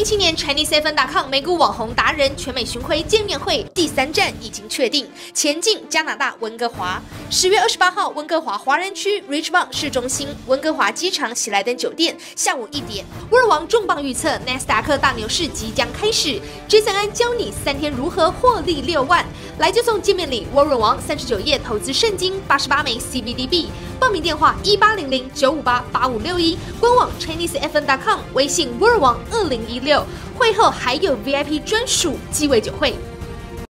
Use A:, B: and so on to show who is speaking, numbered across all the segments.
A: 一七年 Chinese Seven.com 美股网红达人全美巡回见面会第三站已经确定，前进加拿大温哥华。十月二十八号，温哥华华人区 Richmond 市中心温哥华机场喜来登酒店，下午一点，沃尔王重磅预测纳斯达克大牛市即将开始。Jason 安教你三天如何获利六万，来就送见面礼，沃尔王三十九页投资圣经八十八枚 CBDB。报名电话一八零零九五八八五六一，官网 ChineseFN.com，微信沃尔王二零一六，会后还有 VIP 专属鸡尾酒会。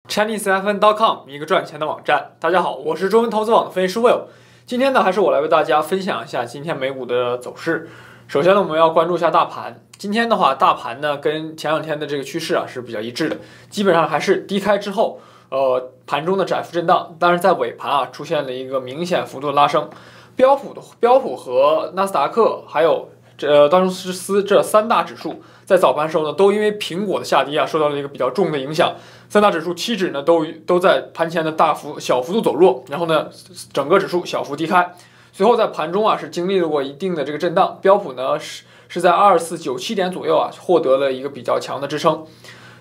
B: ChineseFN.com 一个赚钱的网站。大家好，我是中文投资网的分析师 Will。今天呢，还是我来为大家分享一下今天美股的走势。首先呢，我们要关注一下大盘。今天的话，大盘呢跟前两天的这个趋势啊是比较一致的，基本上还是低开之后，呃，盘中的窄幅震荡，但是在尾盘啊出现了一个明显幅度的拉升。标普的标普和纳斯达克还有这道琼斯斯这三大指数，在早盘时候呢，都因为苹果的下跌啊，受到了一个比较重的影响。三大指数期指呢，都都在盘前的大幅小幅度走弱，然后呢，整个指数小幅低开。随后在盘中啊，是经历了过一定的这个震荡。标普呢是是在二四九七点左右啊，获得了一个比较强的支撑。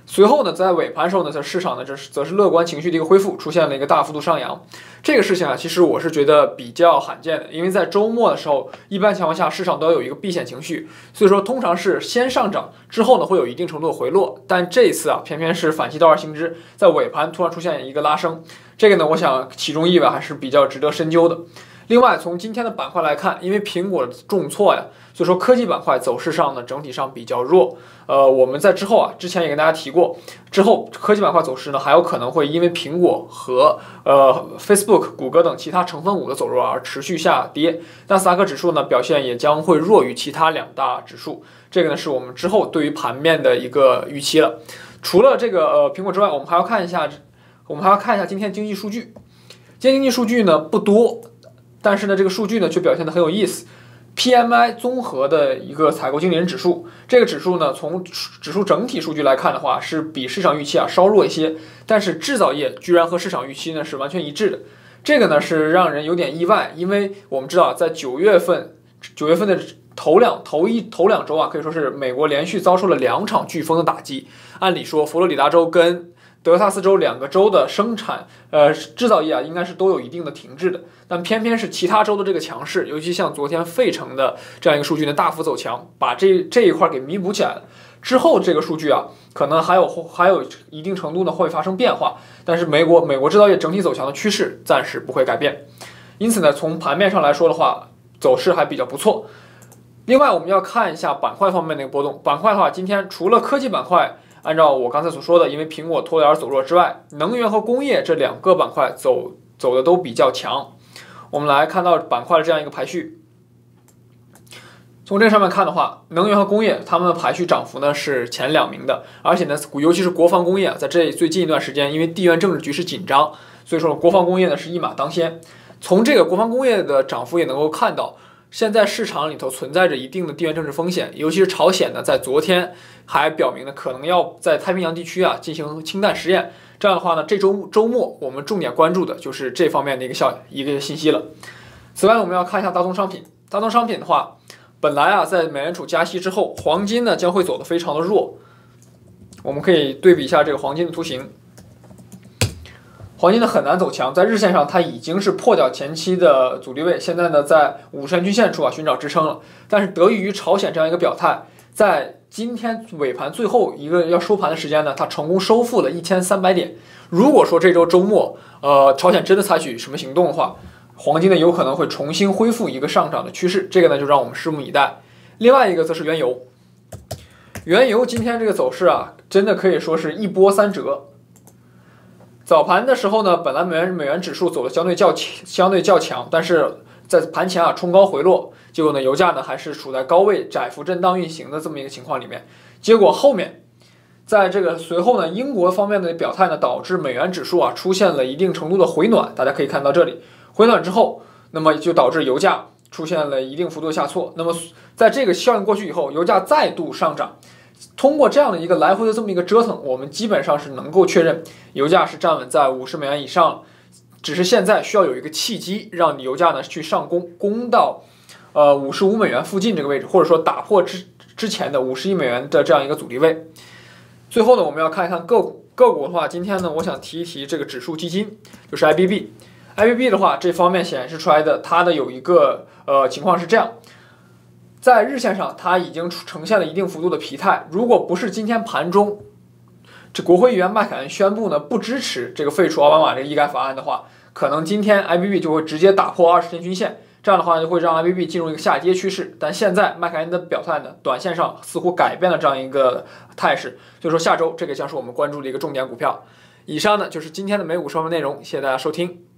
B: 随后呢，在尾盘时候呢，在市场呢，这是则是乐观情绪的一个恢复，出现了一个大幅度上扬。这个事情啊，其实我是觉得比较罕见的，因为在周末的时候，一般情况下市场都要有一个避险情绪，所以说通常是先上涨，之后呢会有一定程度的回落。但这一次啊，偏偏是反其道而行之，在尾盘突然出现一个拉升，这个呢，我想其中意味还是比较值得深究的。另外，从今天的板块来看，因为苹果重挫呀，所以说科技板块走势上呢整体上比较弱。呃，我们在之后啊，之前也跟大家提过，之后科技板块走势呢还有可能会因为苹果和呃 Facebook、谷歌等其他成分股的走弱而持续下跌。纳斯达克指数呢表现也将会弱于其他两大指数。这个呢是我们之后对于盘面的一个预期了。除了这个呃苹果之外，我们还要看一下，我们还要看一下今天经济数据。今天经济数据呢不多。但是呢，这个数据呢却表现的很有意思，PMI 综合的一个采购经理人指数，这个指数呢从指数整体数据来看的话，是比市场预期啊稍弱一些，但是制造业居然和市场预期呢是完全一致的，这个呢是让人有点意外，因为我们知道在九月份，九月份的头两头一头两周啊，可以说是美国连续遭受了两场飓风的打击，按理说佛罗里达州跟德克萨斯州两个州的生产，呃，制造业啊，应该是都有一定的停滞的，但偏偏是其他州的这个强势，尤其像昨天费城的这样一个数据呢，大幅走强，把这这一块给弥补起来了。之后这个数据啊，可能还有还有一定程度呢会发生变化，但是美国美国制造业整体走强的趋势暂时不会改变。因此呢，从盘面上来说的话，走势还比较不错。另外，我们要看一下板块方面的一个波动。板块的话，今天除了科技板块。按照我刚才所说的，因为苹果拖累而走弱之外，能源和工业这两个板块走走的都比较强。我们来看到板块的这样一个排序。从这上面看的话，能源和工业它们的排序涨幅呢是前两名的，而且呢，尤其是国防工业，在这最近一段时间，因为地缘政治局势紧张，所以说国防工业呢是一马当先。从这个国防工业的涨幅也能够看到。现在市场里头存在着一定的地缘政治风险，尤其是朝鲜呢，在昨天还表明呢，可能要在太平洋地区啊进行氢弹实验。这样的话呢，这周周末我们重点关注的就是这方面的一个消一个信息了。此外，我们要看一下大宗商品。大宗商品的话，本来啊，在美联储加息之后，黄金呢将会走得非常的弱。我们可以对比一下这个黄金的图形。黄金呢很难走强，在日线上它已经是破掉前期的阻力位，现在呢在五十日均线处啊寻找支撑了。但是得益于朝鲜这样一个表态，在今天尾盘最后一个要收盘的时间呢，它成功收复了一千三百点。如果说这周周末，呃，朝鲜真的采取什么行动的话，黄金呢有可能会重新恢复一个上涨的趋势，这个呢就让我们拭目以待。另外一个则是原油，原油今天这个走势啊，真的可以说是一波三折。早盘的时候呢，本来美元美元指数走的相对较强，相对较强，但是在盘前啊冲高回落，结果呢油价呢还是处在高位窄幅震荡运行的这么一个情况里面。结果后面，在这个随后呢，英国方面的表态呢，导致美元指数啊出现了一定程度的回暖。大家可以看到这里，回暖之后，那么就导致油价出现了一定幅度下挫。那么在这个效应过去以后，油价再度上涨。通过这样的一个来回的这么一个折腾，我们基本上是能够确认油价是站稳在五十美元以上，只是现在需要有一个契机，让油价呢去上攻，攻到呃五十五美元附近这个位置，或者说打破之之前的五十亿美元的这样一个阻力位。最后呢，我们要看一看个股，个股的话，今天呢，我想提一提这个指数基金，就是 IBB。IBB 的话，这方面显示出来的它的有一个呃情况是这样，在日线上它已经呈现了一定幅度的疲态。如果不是今天盘中这国会议员麦凯恩宣布呢不支持这个废除奥巴马这个医改法案的话，可能今天 IBB 就会直接打破二十天均线，这样的话就会让 IBB 进入一个下跌趋势。但现在麦凯恩的表态呢，短线上似乎改变了这样一个态势，所以说下周这个将是我们关注的一个重点股票。以上呢就是今天的美股收盘内容，谢谢大家收听。